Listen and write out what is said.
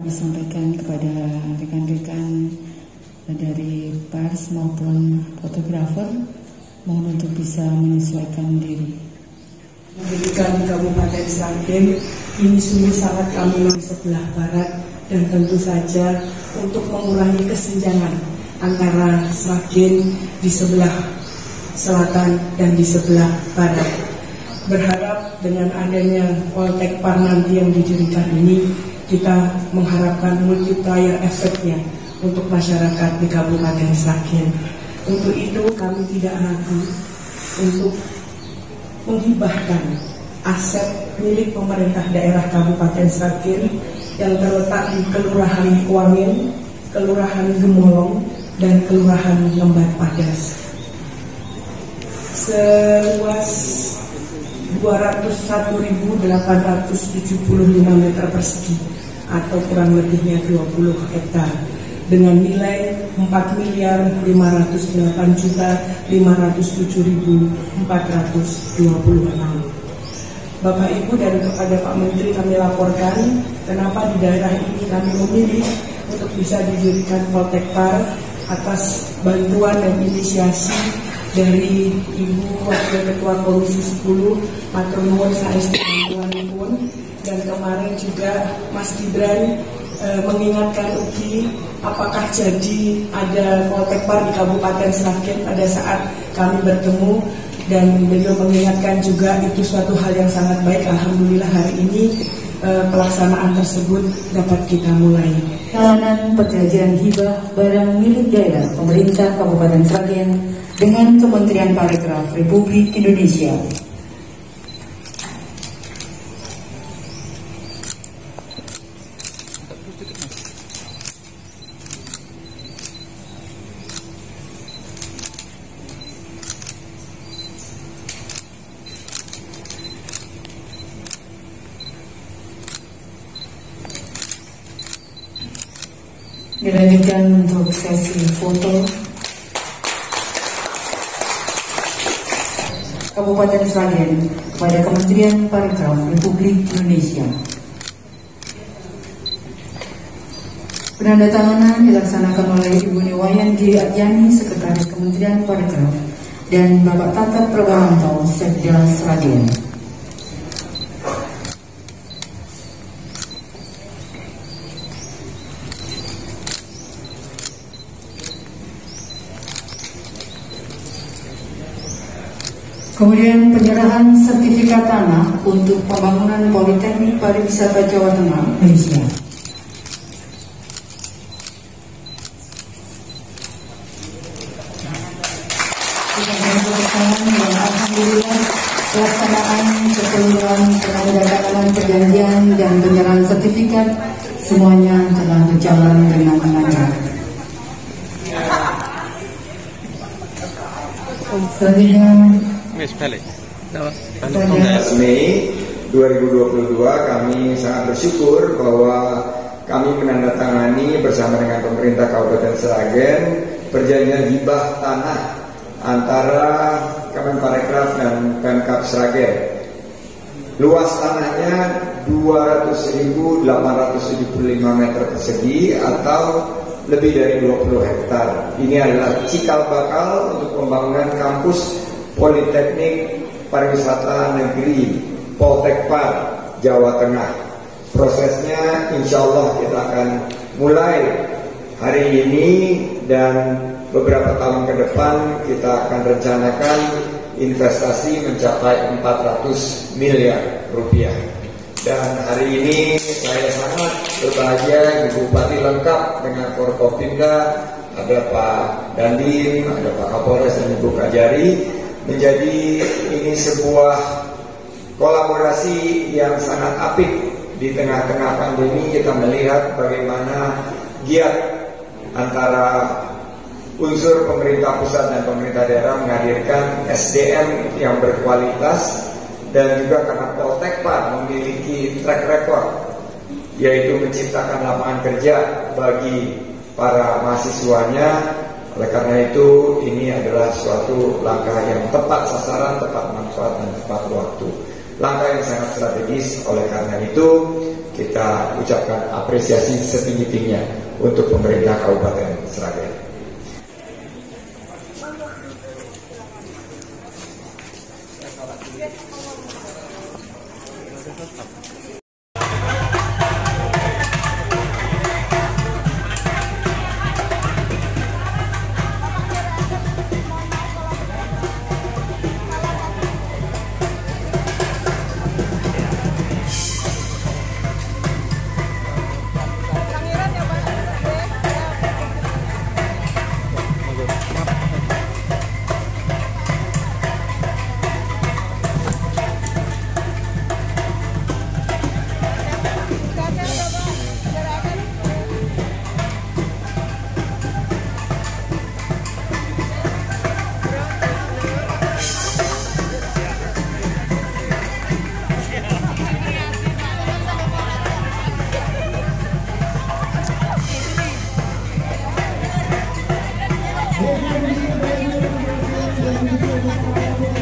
disampaikan kepada rekan-rekan dari pers maupun fotografer mohon untuk bisa menyesuaikan diri. Pendidikan di Kabupaten Sragen ini sungguh sangat kami sebelah barat dan tentu saja untuk mengurangi kesenjangan antara Sragen di sebelah selatan dan di sebelah barat. Berharap dengan adanya Poltek Par nanti yang didirikan ini kita mengharapkan multiplier efeknya untuk masyarakat di Kabupaten Sragen. Untuk itu kami tidak ragu untuk menghibahkan aset milik pemerintah daerah Kabupaten Sragen yang terletak di Kelurahan Kuamin, Kelurahan Gemolong, dan Kelurahan Lembat Padas. Seluas 201.875 meter persegi atau kurang lebihnya 20 hektar dengan nilai 4 miliar 508 juta 507 ribu 426. Bapak Ibu dan kepada Pak Menteri kami laporkan kenapa di daerah ini kami memilih untuk bisa didirikan Poltekpar atas bantuan dan inisiasi dari Ibu Wakil Ketua Komisi 10 Matur Nuwun pun dan kemarin juga Mas Gibran e, mengingatkan UKI apakah jadi ada Poltekpar di Kabupaten Sragen pada saat kami bertemu? Dan beliau mengingatkan juga itu suatu hal yang sangat baik. Alhamdulillah hari ini e, pelaksanaan tersebut dapat kita mulai. Jalanan perjanjian hibah barang milik daerah pemerintah Kabupaten Sragen dengan Kementerian Parekraf Republik Indonesia Dilanjutkan untuk sesi foto. Kabupaten Sragen kepada Kementerian Parikraf Republik Indonesia. Penandatanganan dilaksanakan oleh Ibu Niwayan G. Adyani, Sekretaris Kementerian Parikraf, dan Bapak Tata Prabawanto, Sekda Sragen. Kemudian penyerahan sertifikat tanah untuk pembangunan Politeknik Pariwisata Jawa Tengah. Alhamdulillah pelaksanaan keseluruhan penandatanganan perjanjian dan penyerahan sertifikat semuanya telah berjalan dengan lancar. Selanjutnya Wis balik. 15 Mei 2022 kami sangat bersyukur bahwa kami menandatangani bersama dengan pemerintah Kabupaten Sragen perjanjian hibah tanah antara Kemenparekraf dan Pemkap Sragen. Luas tanahnya 200.875 meter persegi atau lebih dari 20 hektar. Ini adalah cikal bakal untuk pembangunan kampus Politeknik Pariwisata Negeri Poltekpar Jawa Tengah. Prosesnya insya Allah kita akan mulai hari ini dan beberapa tahun ke depan kita akan rencanakan investasi mencapai 400 miliar rupiah. Dan hari ini saya sangat berbahagia Ibu Bupati lengkap dengan Forkopimda, ada Pak Dandim, ada Pak Kapolres dan Ibu Kajari menjadi ini sebuah kolaborasi yang sangat apik di tengah-tengah pandemi. Kita melihat bagaimana giat antara unsur pemerintah pusat dan pemerintah daerah menghadirkan SDM yang berkualitas dan juga karena Poltekpa memiliki track record yaitu menciptakan lapangan kerja bagi para mahasiswanya oleh karena itu ini adalah suatu langkah yang tepat sasaran, tepat manfaat dan tepat waktu. Langkah yang sangat strategis. Oleh karena itu kita ucapkan apresiasi setinggi-tingginya untuk pemerintah Kabupaten Sragen. everything.